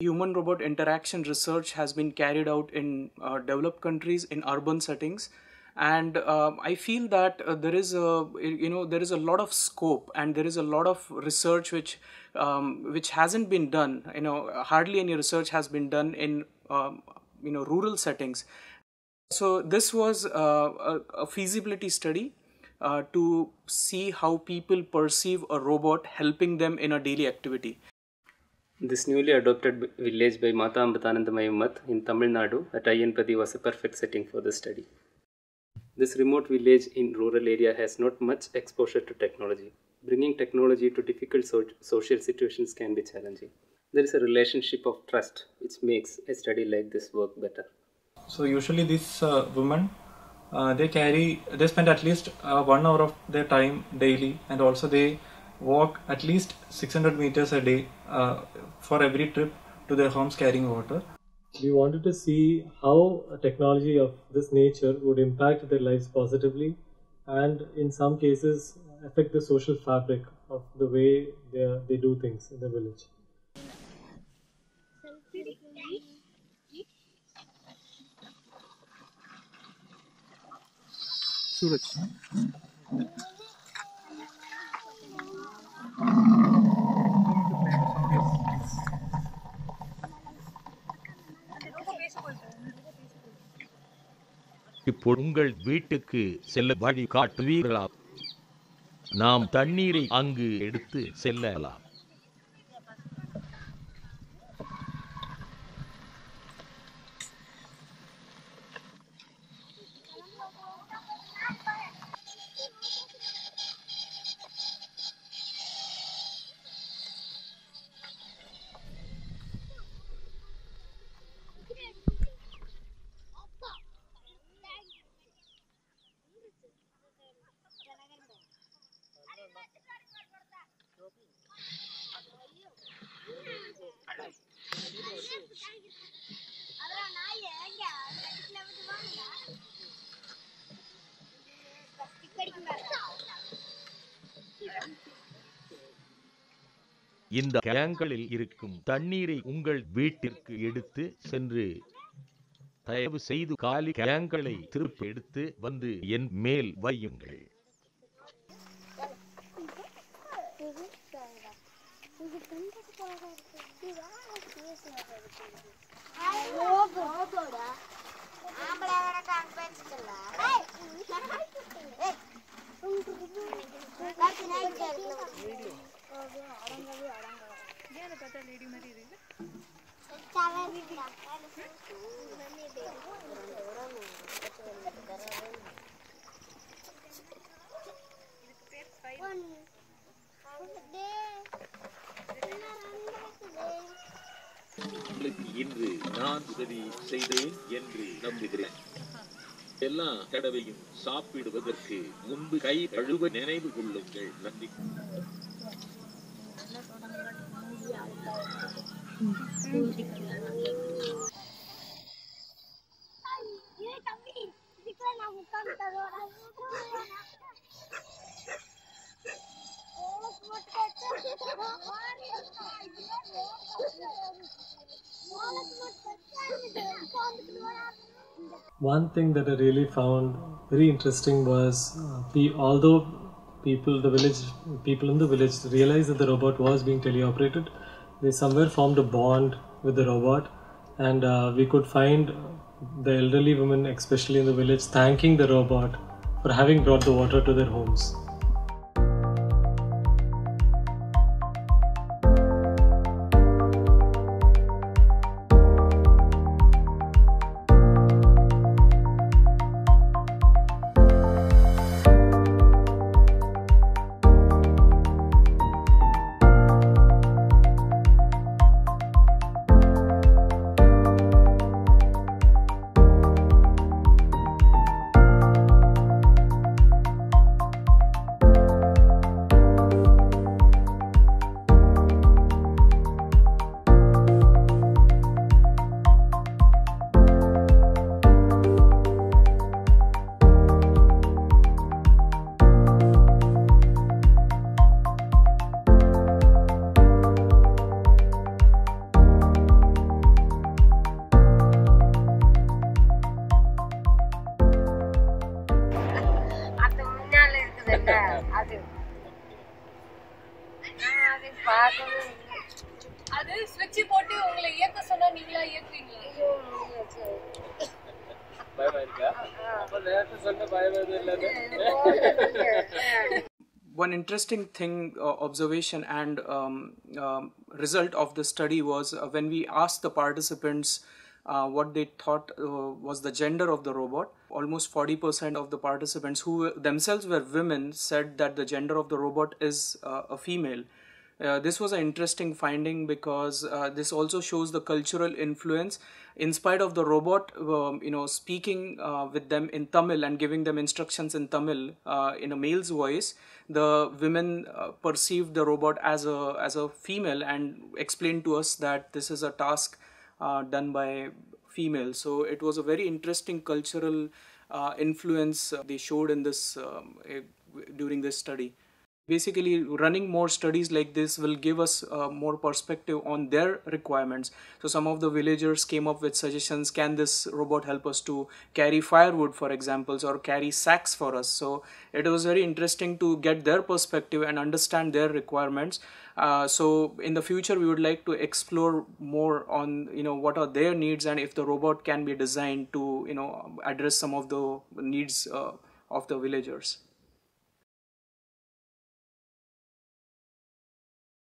Human robot interaction research has been carried out in uh, developed countries in urban settings. And um, i feel that uh, there is a you know there is a lot of scope and there is a lot of research which um, which hasn't been done. You know hardly any research has been done in um, you know rural settings. So this was uh, a, a feasibility study uh, to see how people perceive a robot helping them in a daily activity This newly adopted village by Mata Amritanandamayi Math in Tamil Nadu at Ayyampathy was a perfect setting for the study. This remote village in rural area has not much exposure to technology. Bringing technology to difficult so- social situations can be challenging. There is a relationship of trust which makes a study like this work better. So usually these uh, women, uh, they carry, they spend at least uh, one hour of their time daily, and also they walk at least 600 meters a day uh, for every trip to their homes carrying water. We wanted to see how a technology of this nature would impact their lives positively and, in some cases, affect the social fabric of the way they, they do things in the village. இப்போ உங்கள் வீட்டுக்கு செல்ல வழி காட்டுவீர்களா? நாம் தண்ணீரை அங்கு எடுத்து செல்லலாம். இந்த கேங்களில் இருக்கும் தண்ணீரை உங்கள் வீட்டிற்கு எடுத்து சென்று தயவு செய்து காலி கேங்களை திருப்பி எடுத்து வந்து என் மேல் வையுங்கள். இது பண்றது போக இருக்கு இது வாங்க பேசுறது இருக்கு ஓபோ ஓபோடா ஆம்பளை வர கான்ஃபரன்ஸ்ல ஏய் ஏய் உங்களுக்கு காத்து நைட் இருக்கு வீடியோ ஓகே அடங்கவே அடங்க ஏன் பார்த்தா லேடி மாதிரி இருக்கு தவறிடலாம் உங்களுக்கு இன்று நான் உதவி செய்தேன் என்று நம்புகிறேன். எல்லா தடவையும் சாப்பிடுவதற்கு முன்பு கை கழுவ நினைவு கொள்ளுங்கள். நன்றி. One thing that I really found very interesting was, uh, pe- although people, the village people in the village realized that the robot was being teleoperated, they somewhere formed a bond with the robot, and uh, we could find the elderly women, especially in the village, thanking the robot for having brought the water to their homes. அது ஸ்விட்ச் போட்டு உங்களை இயக்க சொன்னா நீங்களா இயக்குவீங்களா ஐயோ, முடியாது. பயமா இருக்கா அப்ப நேரத்தை சொன்ன பயம் எதுவும் இல்லைன்னு one interesting thing uh, observation and um, um, result of the study was uh, when we asked the participants uh, what they thought uh, was the gender of the robot almost 40% of the participants who themselves were women said that the gender of the robot is uh, a female uh, this was an interesting finding because uh, this also shows the cultural influence. In spite of the robot um, you know speaking uh, with them in tamil and giving them instructions in tamil uh, in a male's voice the women uh, perceived the robot as a as a female and explained to us that this is a task done by female. So it was a very interesting cultural influence they showed in this um, eh, during this study basically running more studies like this will give us uh, more perspective on their requirements. So some of the villagers came up with suggestions can this robot help us to carry firewood for examples or carry sacks for us? So it was very interesting to get their perspective and understand their requirements. Uh, so in the future we would like to explore more on you know what are their needs and if the robot can be designed to you know address some of the needs uh, of the villagers